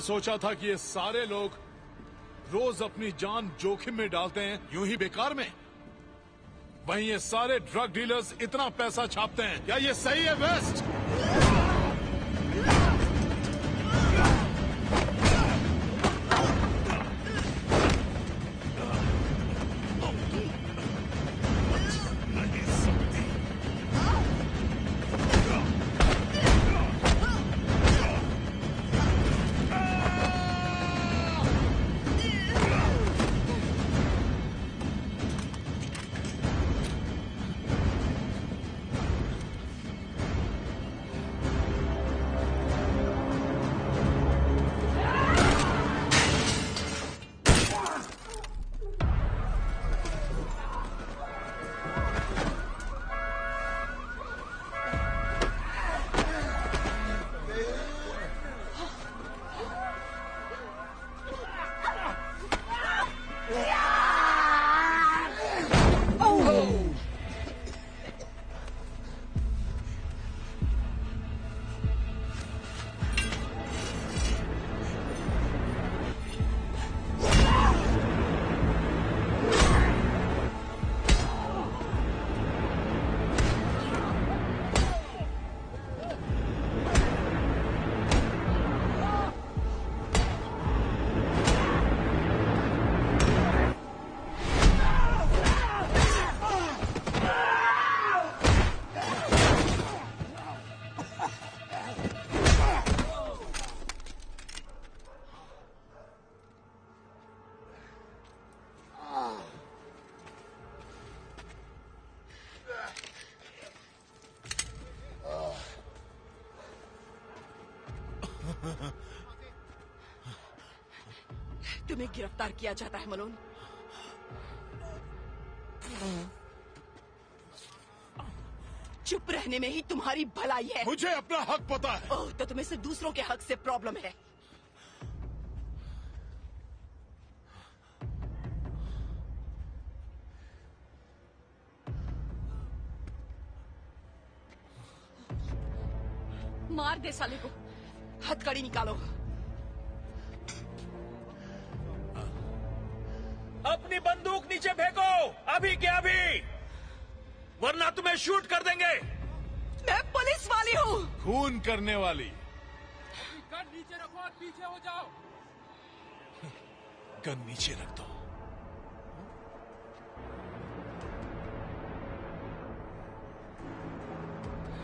सोचा था कि ये सारे लोग रोज अपनी जान जोखिम में डालते हैं, यूँ ही बेकार में। वहीं ये सारे ड्रग डीलर्स इतना पैसा छापते हैं। क्या ये सही है वेस्ट तुम्हें गिरफ़्तार किया जाता है मलोन। चुप रहने में ही तुम्हारी भलाई है। मुझे अपना हक पता है। ओह तो तुम्हें सिर्फ़ दूसरों के हक से प्रॉब्लम है। मार दे साले को। हथकड़ी निकालो। अपनी बंदूक नीचे फेंको। अभी के अभी। वरना तुम्हें शूट कर देंगे। मैं पुलिस वाली हूँ। खून करने वाली। गन नीचे रखो और पीछे हो जाओ। गन नीचे रख दो।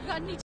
गन नीचे